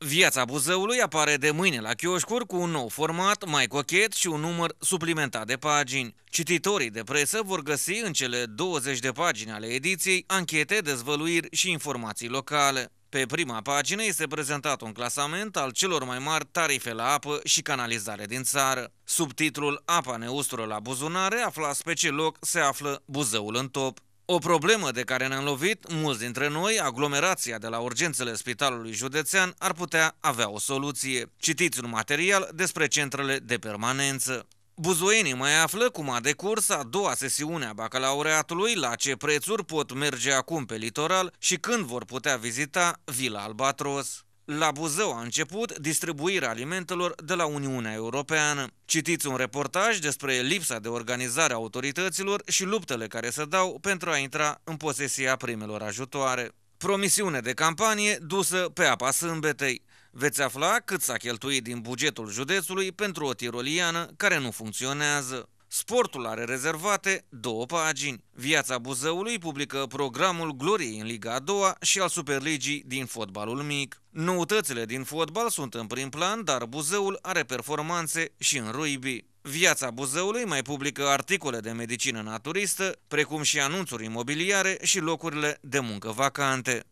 Viața Buzăului apare de mâine la chioșcuri cu un nou format mai cochet și un număr suplimentat de pagini. Cititorii de presă vor găsi în cele 20 de pagini ale ediției anchete, dezvăluiri și informații locale. Pe prima pagină este prezentat un clasament al celor mai mari tarife la apă și canalizare din țară. Subtitlul Apa neustră la buzunare aflați pe ce loc se află Buzăul în top. O problemă de care ne-am lovit mulți dintre noi, aglomerația de la urgențele Spitalului Județean ar putea avea o soluție. Citiți un material despre centrele de permanență. Buzoienii mai află cum a decurs a doua sesiune a bacalaureatului, la ce prețuri pot merge acum pe litoral și când vor putea vizita Vila Albatros. La Buzău a început distribuirea alimentelor de la Uniunea Europeană. Citiți un reportaj despre lipsa de organizare a autorităților și luptele care se dau pentru a intra în posesia primelor ajutoare. Promisiune de campanie dusă pe apa sâmbetei. Veți afla cât s-a cheltuit din bugetul județului pentru o tiroliană care nu funcționează. Sportul are rezervate două pagini. Viața Buzăului publică programul Gloriei în Liga a doua și al Superligii din fotbalul mic. Noutățile din fotbal sunt în prim plan, dar Buzăul are performanțe și în rugby. Viața Buzăului mai publică articole de medicină naturistă, precum și anunțuri imobiliare și locurile de muncă vacante.